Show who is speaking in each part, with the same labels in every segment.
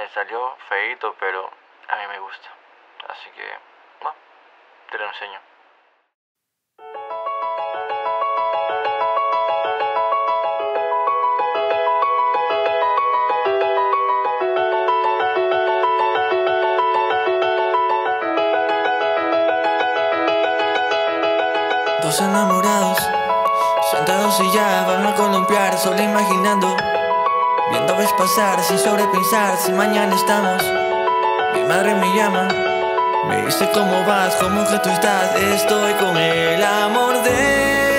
Speaker 1: me salió feito, pero a mí me gusta. Así que, te lo enseño.
Speaker 2: Dos enamorados, sentados y ya van a columpiar, solo imaginando, ves pasar sin sobrepensar si mañana estamos. Mi madre me llama, me dice cómo vas, cómo que tú estás, estoy con el amor de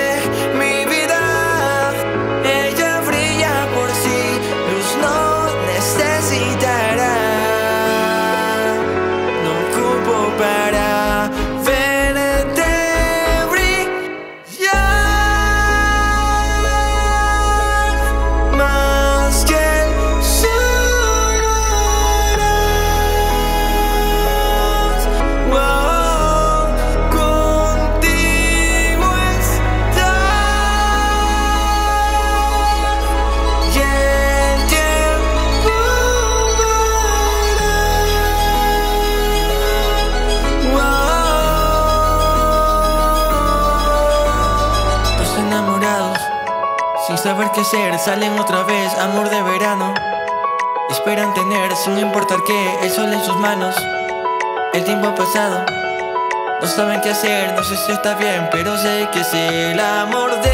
Speaker 2: saber qué hacer, salen otra vez, amor de verano. Esperan tener, sin importar qué, el sol en sus manos. El tiempo ha pasado, no saben qué hacer, no sé si está bien, pero sé que es el amor de